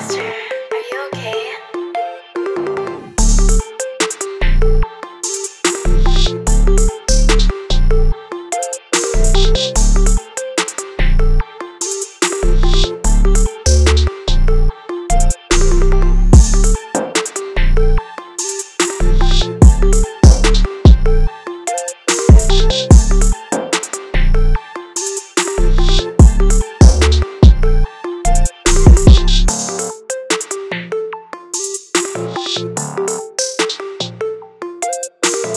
Master.